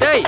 டேய்